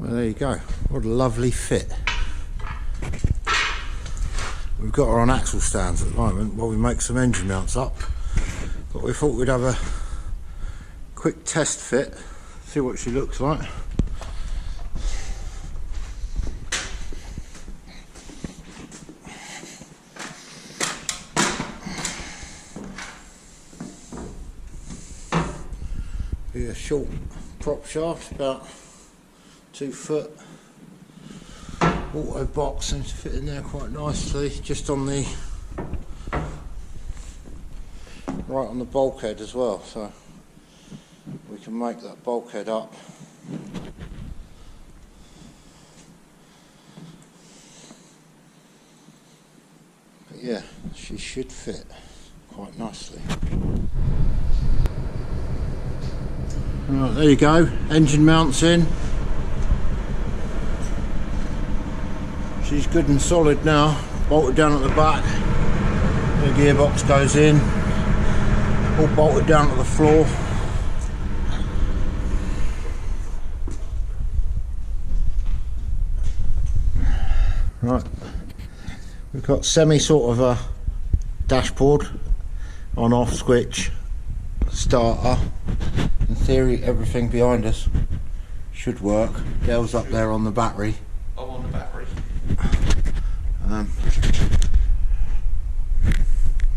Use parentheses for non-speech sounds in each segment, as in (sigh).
Well, there you go. What a lovely fit. We've got her on axle stands at the moment while we make some engine mounts up. But we thought we'd have a quick test fit, see what she looks like. Be a short prop shaft, about two foot. Auto box seems to fit in there quite nicely, just on the right on the bulkhead as well, so we can make that bulkhead up. But yeah, she should fit quite nicely. Right, there you go, engine mounts in. She's good and solid now, bolted down at the back. The gearbox goes in, all bolted down to the floor. Right, we've got semi sort of a dashboard on off switch starter. In theory, everything behind us should work. Dell's up there on the battery. I'm on the battery. Um,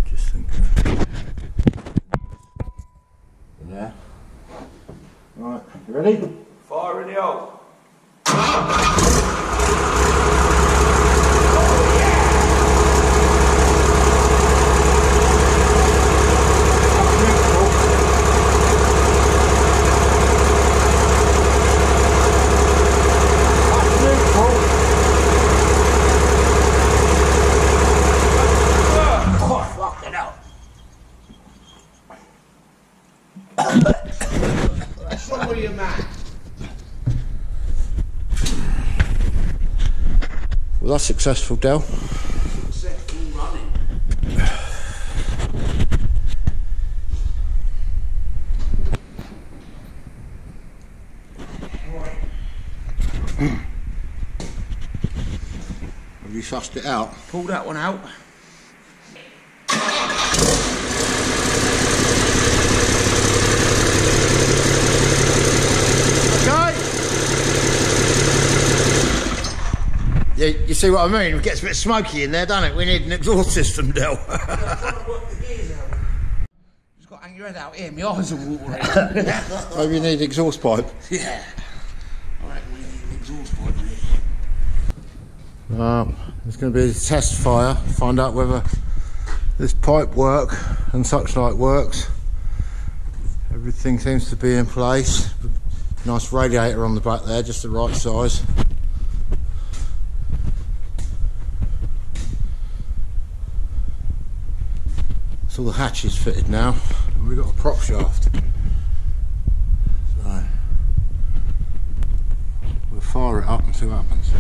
just thinking. Yeah. Right, you ready? Some you man. Was that successful, Dell? Set all running. Have you sussed it out? Pull that one out. Okay. Yeah, you see what I mean? It gets a bit smoky in there, doesn't it? We need an exhaust system, Dell. (laughs) Just got to hang your head out here. My eyes are watering. (laughs) Maybe you need exhaust pipe. yeah. I reckon we need an exhaust pipe. Um, there's going to be a test fire, find out whether this pipe work and such like works. Everything seems to be in place. Nice radiator on the back there, just the right size. So the hatch is fitted now, and we've got a prop shaft. So we'll fire it up and see what happens.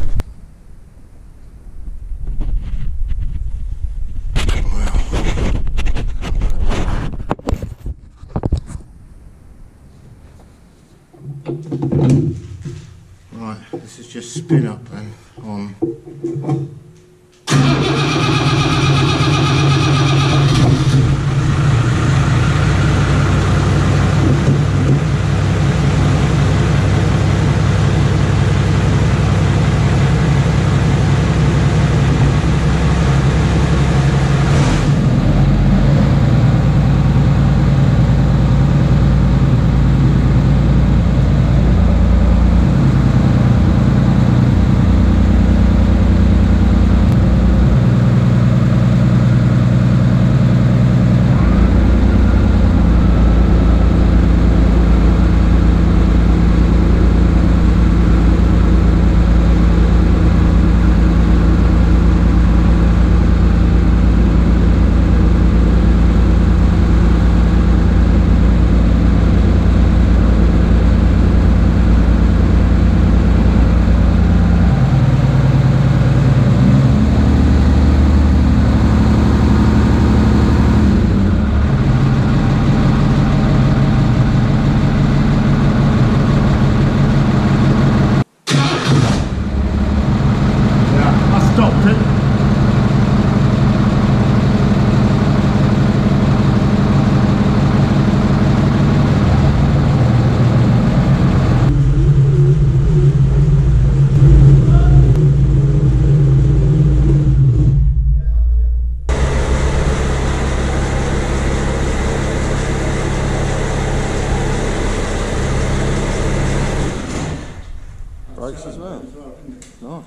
Right, this is just spin up then on.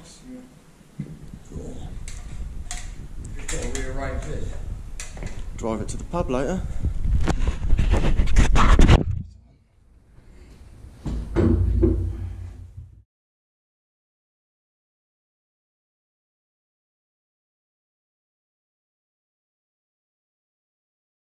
Just gotta rearrange this. Drive it to the pub later.